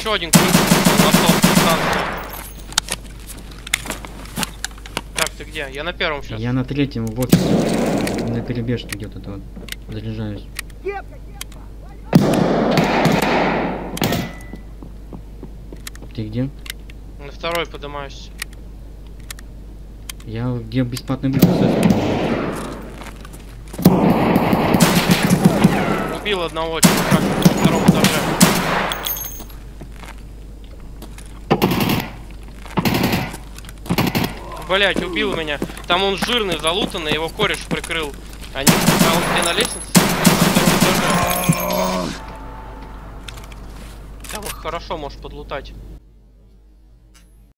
Еще один станции. Так, ты где? Я на первом сейчас. Я на третьем в офисе. На перебежке где-то тут. Заряжаюсь. Ты где? На второй поднимаюсь. Я где бесплатный выход. Убил одного чувака Блять, убил меня. Там он жирный, залутанный, его кореш прикрыл. Они а он где на лестнице? Там их хорошо можешь подлутать.